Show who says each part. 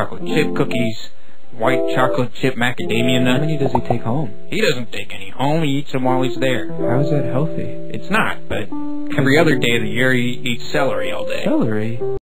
Speaker 1: chocolate chip cookies, white chocolate chip macadamia nuts.
Speaker 2: How many does he take home?
Speaker 1: He doesn't take any home. He eats them while he's there.
Speaker 2: How is that healthy?
Speaker 1: It's not, but every other day of the year he eats celery all day.
Speaker 2: Celery?